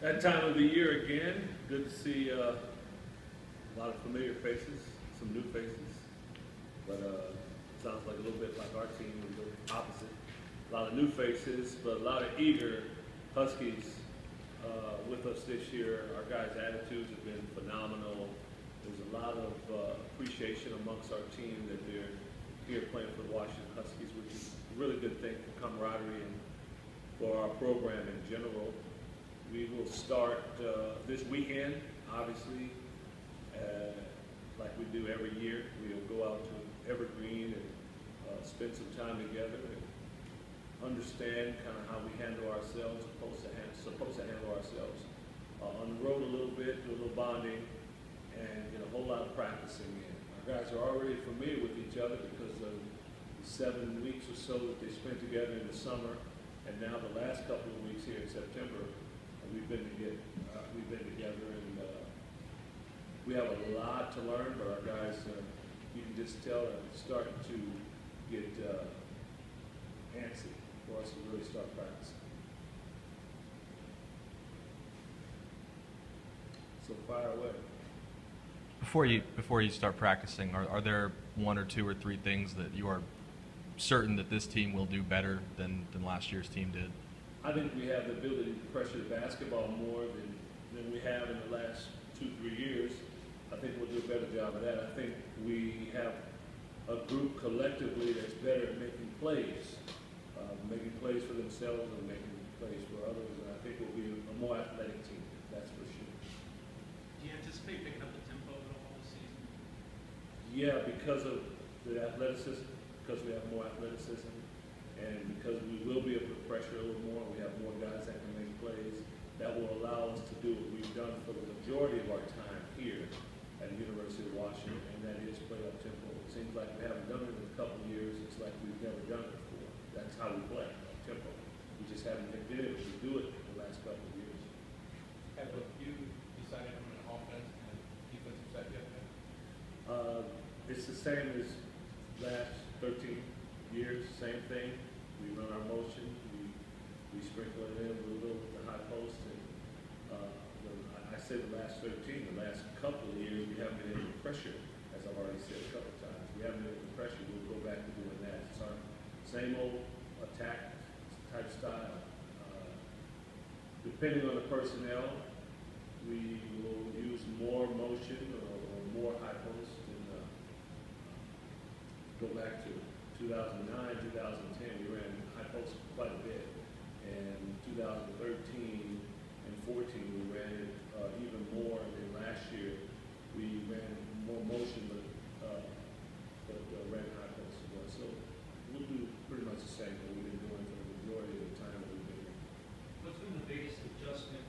That time of the year again, good to see uh, a lot of familiar faces, some new faces. But uh, sounds like a little bit like our team, a little opposite. A lot of new faces, but a lot of eager Huskies uh, with us this year. Our guys' attitudes have been phenomenal. There's a lot of uh, appreciation amongst our team that they're here playing for the Washington Huskies, which is a really good thing for camaraderie and for our program in general. We will start uh, this weekend, obviously, uh, like we do every year. We'll go out to Evergreen and uh, spend some time together and understand kind of how we handle ourselves, supposed to, hand, supposed to handle ourselves. Uh, on the road a little bit, do a little bonding, and get a whole lot of practicing guys are already familiar with each other because of the seven weeks or so that they spent together in the summer, and now the last couple of weeks here in September, we've been together. Uh, we've been together, and uh, we have a lot to learn. But our guys, uh, you can just tell, are starting to get uh, antsy for us to really start practicing. So fire away. Before you before you start practicing, are, are there one or two or three things that you are certain that this team will do better than, than last year's team did? I think we have the ability to pressure the basketball more than, than we have in the last two, three years. I think we'll do a better job of that. I think we have a group collectively that's better at making plays, uh, making plays for themselves and making plays for others. And I think we'll be a more athletic team, that's for sure. Do you anticipate picking up the tempo at all this season? Yeah, because of the athleticism, because we have more athleticism, and because we will be able to pressure a little more, we have more guys that can make plays, that will allow us to do what we've done for the majority of our time here at the University of Washington, and that is play up tempo. It seems like we haven't done it in a couple years, it's like we've never done it before. That's how we play, up tempo. We just haven't been able to do it in the last couple of years. Have you decided on an offense and defensive set yet? Uh, it's the same as last thirteen years, same thing. We run our motion, we, we sprinkle it in a little with the high post and, uh, I, said the last thirteen, the last couple of years, we haven't been able to pressure, as I've already said a couple of times. We haven't been able to pressure, we'll go back to doing that. Our same old attack type style. Uh, Depending on the personnel, we will use more motion or, or more high post go back to 2009, 2010, we ran high post quite a bit. And 2013 and 14, we ran it, uh, even more than last year. We ran more motion, but, uh, but uh, ran high post as well. So we'll do pretty much the same that we've been doing for the majority of the time that we've been here. What's been the biggest adjustment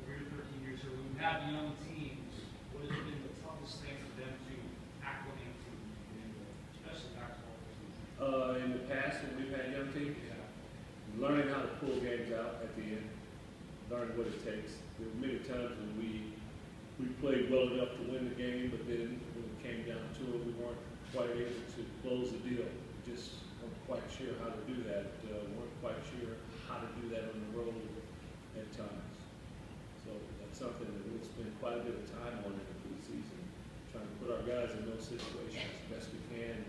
over your thirteen years here? When you have young teams, what has been the toughest thing for them to acclimate to, in the- especially basketball? Uh, in the past, when we've had young teams, learning how to pull games out at the end, learning what it takes. There were many times when we, we played well enough to win the game, but then when it came down to it, we weren't quite able to close the deal. We Just weren't quite sure how to do that, uh, weren't quite sure how to do that on the road at times. So that's something that we'll spend quite a bit of time on in the preseason, trying to put our guys in those situations as best we can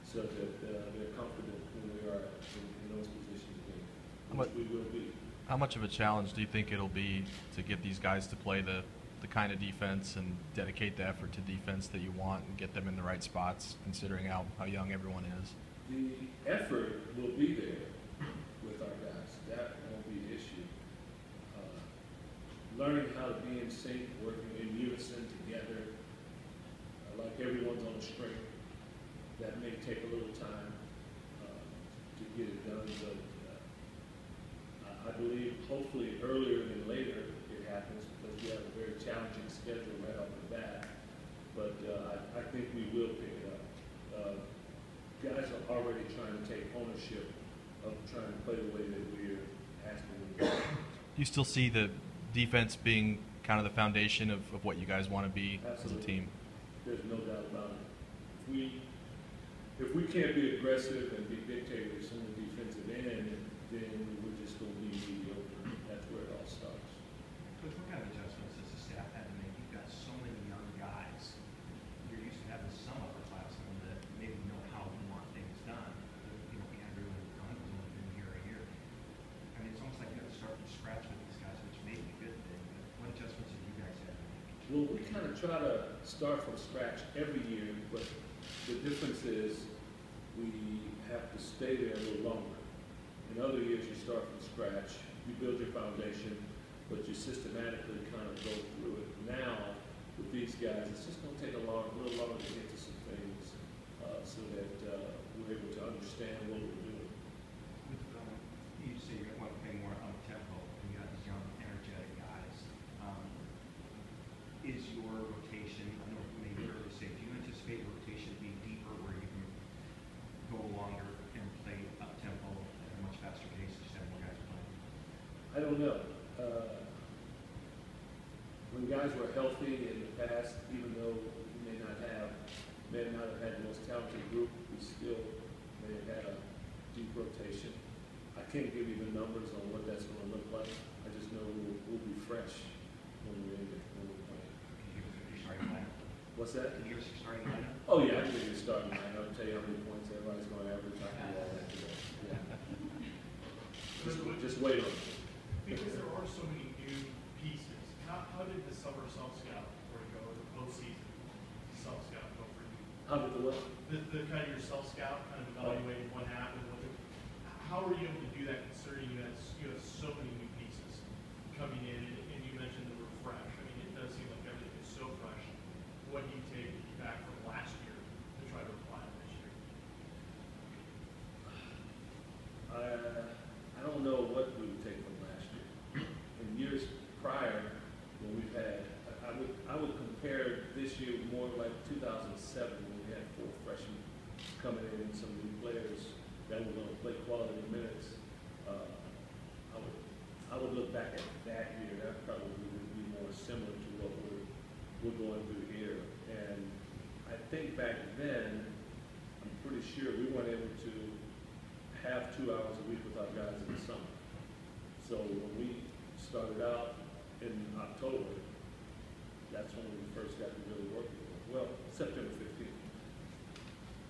so that uh, they're comfortable when we are in, in those positions again, which we will be. How much of a challenge do you think it'll be to get these guys to play the, the kind of defense and dedicate the effort to defense that you want and get them in the right spots, considering how, how young everyone is? The effort will be there with our guys. That won't be the issue. Uh, Learning how to be in sync, working in unison together, uh, like everyone's on a string. That may take a little time uh, to get it done, but believe hopefully earlier than later it happens because we have a very challenging schedule right off the bat. But uh, I, I think we will pick it up. Uh, Guys are already trying to take ownership of trying to play the way that we're asking them to. Do you still see the defense being kind of the foundation of, of what you guys want to be as a team? There's no doubt about it. If we, if we can't be aggressive and be dictators on the defensive end, then we're just gonna be mediocre. That's where it all starts. Coach, what kind of adjustments does the staff have to make? You've got so many young guys. You're used to having some upperclassmen that maybe know how you want things done. You know, Andrew and Hunt have only been here a year. I mean, it's almost like you have to start from scratch with these guys, which may be a good thing, but what adjustments have you guys had to make? Well, we kind of try to start from scratch every year, but the difference is we have to stay there a little longer. In other years, you start from scratch, you build your foundation, but you systematically kind of go through it. Now, with these guys, it's just gonna take a long, a little longer to get to some things, uh, so that, uh, we're able to understand what we're doing. With, um, you say you want to play more up tempo, and you got these young, energetic guys. Um, is your rotation, I know it may be early to say, do you anticipate your rotation to be deeper where you can go longer and play up tempo at a much faster pace, just have more guys playing? I don't know. Uh, When guys were healthy in the past, even though we may not have, may not have had the most talented group, we still may have had a deep rotation. I can't give you the numbers on what that's gonna look like. I just know we'll, we'll be fresh when we're in, it- when we're playing. Can you give us your starting lineup? What's that? Can you give us your starting lineup? Oh, yeah, I can give you a starting line. I'll tell you how many points everybody's gonna average. I can do all that today. Yeah. Just, just wait on it. Because there are so many new pieces, how, how did the summer self-scout or go, or the postseason self-scout go for you? How did the what? The, the kind of your self-scout, kind of evaluating what happened, what the, how are you able to do that considering you have, you have so many new pieces coming in, and, and you mentioned the refresh, I mean, it does seem like everything is so fresh. What do you take back from last year to try to apply it this year? Uh, I don't know what we would take from last year. In years prior, when we've had, I- would, I would compare this year more like two thousand seven, when we had four freshmen coming in and some new players that were gonna play quality minutes. Uh, I would, I would look back at that year, that probably would be more similar to what we're, we're going through here. And I think back then, I'm pretty sure we weren't able to have two hours a week with our guys in the summer. So when we started out in October, that's when we first got to really work with them. Well, September fifteenth.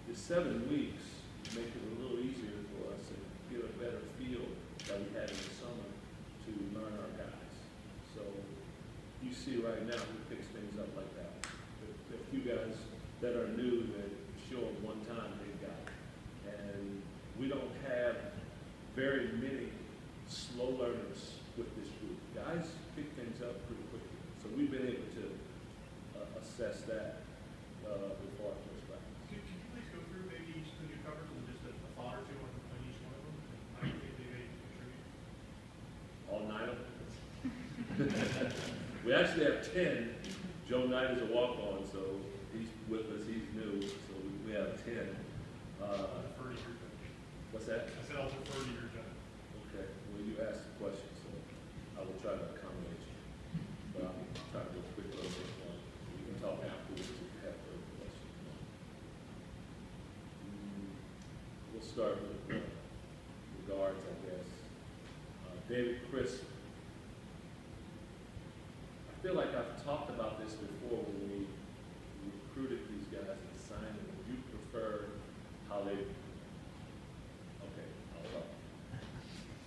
The seven weeks make it a little easier for us and get a better feel that we had in the summer to learn our guys. So you see right now, we fix things up like that. There there are a few guys that are new that show them one time, they got it. And we don't have very many slow learners with this group. Guys pick things up pretty quickly. So we've been able to uh, assess that uh, before our first practice. Could, could you please go through maybe each of the new covers and just a a thought or two on, on each one of them, and how you think they may contribute? All nine of them? We actually have ten. Joe Knight is a walk-on, so he's with us, he's new, so we- we have ten. I'll Uh, defer to your judge. What's that? I said I'll defer to your judge. Okay, well, you asked the question, so I will try to accommodate you. But I'm trying to go quickly on this one. We can talk afterwards if you have further questions. Mm, We'll start with uh, the guards, I guess. Uh, David Crisp. I feel like I've talked about this before when we recruited these guys and signed them. Would you prefer how they Okay, I'll stop.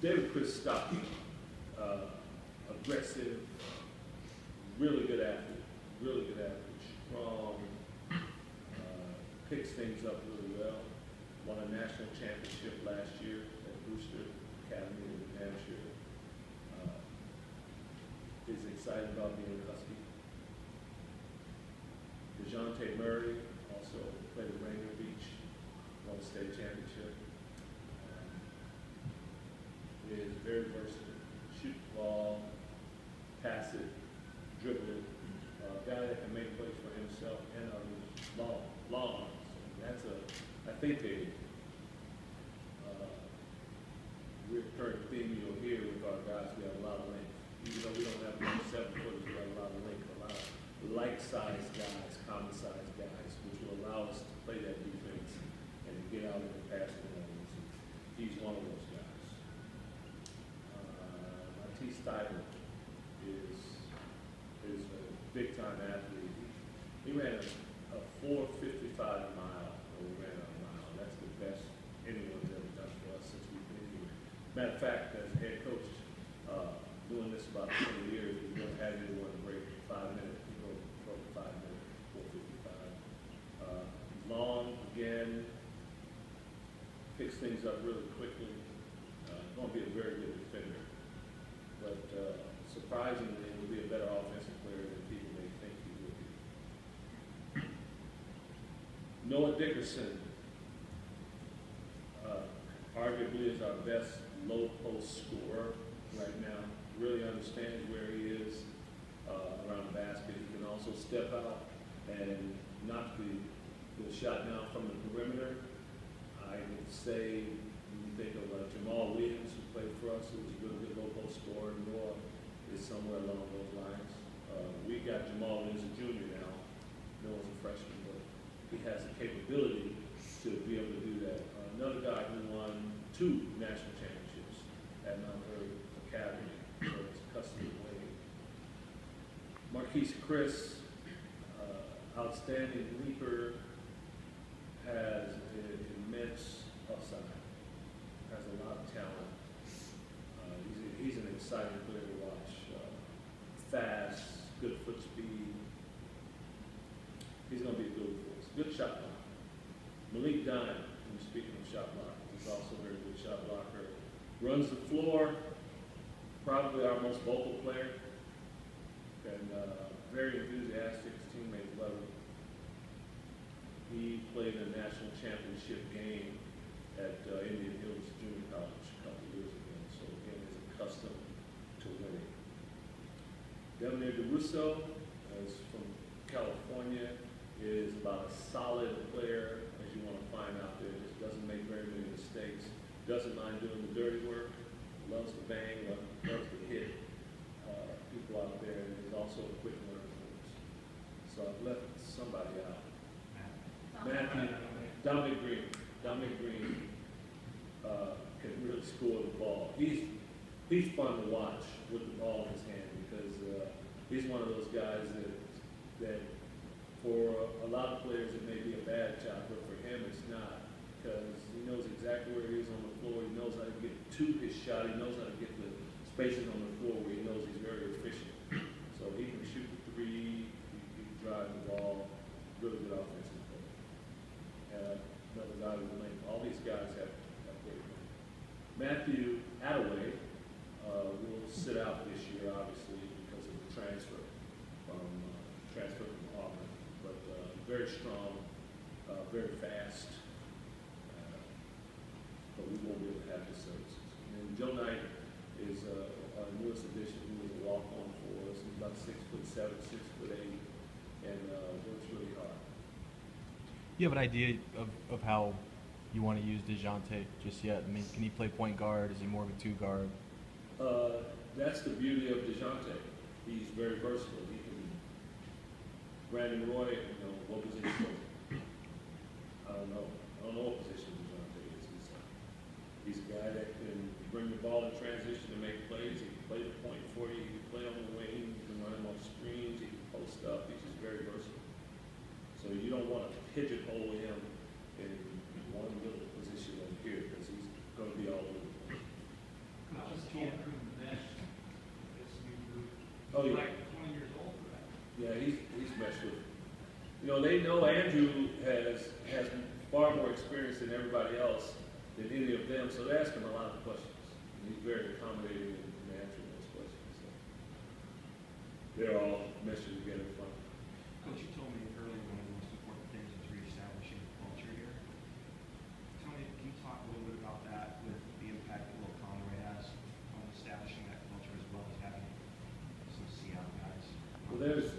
David Crisp uh, aggressive, really good athlete, really good athlete, strong, uh, picks things up really well. Won a national championship last year at Brewster Academy in New Hampshire. Uh, is excited about being a Husky. DeJounte Murray also played at Rainier Beach, won a state championship. Is very versatile, shoot the ball, pass it, dribble it, uh, guy that can make plays for himself and others, long, long. So That's a, I think a, uh, recurring theme you'll hear with our guys, we have a lot of length. Even though we don't have many seven footers, we have a lot of length, a lot of like-sized guys, common-sized guys, which will allow us to play that defense and get out in the passing lanes. and He's one of those guys. Uh, Matisse is, is a big-time athlete. He ran a, a four fifty-five mile, or ran a mile. That's the best anyone's ever done for us since we've been here. Matter of fact, as head coach, uh, doing this about twenty years, we don't have anyone break five minutes, we go for five minutes, four fifty-five. Uh, long, again, picks things up really quickly. Uh, gonna be a very good defender. Surprisingly, will be a better offensive player than people may think he will be. Noah Dickerson, uh, arguably is our best low post scorer right now. Really understands where he is uh, around the basket. He can also step out and knock the, the shot down from the perimeter. I would say, you think of uh, Jamal Williams, who played for us, who was a good low post scorer, Noah is somewhere along those lines. Uh, we got Jamal Williams, a junior now. Noah's a freshman, but he has the capability to be able to do that. Uh, Another guy who won two national championships at Mount Airy Academy, so it's custom weight. Marquese Chriss, uh, outstanding leaper, has an immense upside, has a lot of talent. Uh, he's, a- he's an exciting player fast, good foot speed. He's gonna be a good for us. Good shot blocker. Malik Dime, who's speaking of shot blockers, is also a very good shot blocker. Runs the floor, probably our most vocal player. And, uh, very enthusiastic, his teammates love him. He played in a national championship game at uh, Indian Hills Junior College a couple of years ago, so again, is accustomed to winning. Devenir Duruisseau is from California, is about as solid a player as you want to find out there, just doesn't make very many mistakes, doesn't mind doing the dirty work, loves to bang, loves to hit uh, people out there, and is also a quick learner for us. So I've left somebody out. Matthew, Dominic Green, Dominic Green, uh, can really score the ball. He's, he's fun to watch with the ball in his he's one of those guys that, that for a lot of players, it may be a bad shot, but for him, it's not. Because he knows exactly where he is on the floor, he knows how to get to his shot, he knows how to get the spacing on the floor where he knows he's very efficient. So he can shoot the three, he can drive the ball, really good offensive player. Uh, another guy with the length, all these guys have, have great. Matthew Atewe, uh, will sit out this year, obviously, because of the transfer from, uh, transfer from Auburn. But, uh, very strong, uh, very fast. Uh, But we won't be able to have his services. And Joe Knight is, uh, our newest addition, who is a walk-on for us. He's about six foot seven, six foot eight, and, uh, works really hard. You have an idea of, of how you want to use DeJounte just yet? I mean, can he play point guard? Is he more of a two guard? Uh, that's the beauty of DeJounte. He's very versatile. He can, Brandon Roy, you know, what position? was he? I don't know. I don't know what position DeJounte is. He's, uh, he's a guy that can bring the ball in transition and make plays. He can play the point for you. He can play on the wing. He can run him off screens. He can post up. He's just very versatile. So you don't want to pigeonhole him in one little position over here because he's going to be all over the place. Coaches can't prove the bench. This new group. Oh, yeah. Like twenty years old for that. Yeah, he's, he's messed with. You know, they know Andrew has, has far more experience than everybody else, than any of them, so they ask him a lot of questions. And he's very accommodating in in answering those questions, so. They're all meshing together fine. Coach, you told me earlier one of the most important things is reestablishing culture here. Tony, can you talk a little bit about that with the impact that Will Conroy has on establishing that culture as well as having some Seattle guys? Well, there's,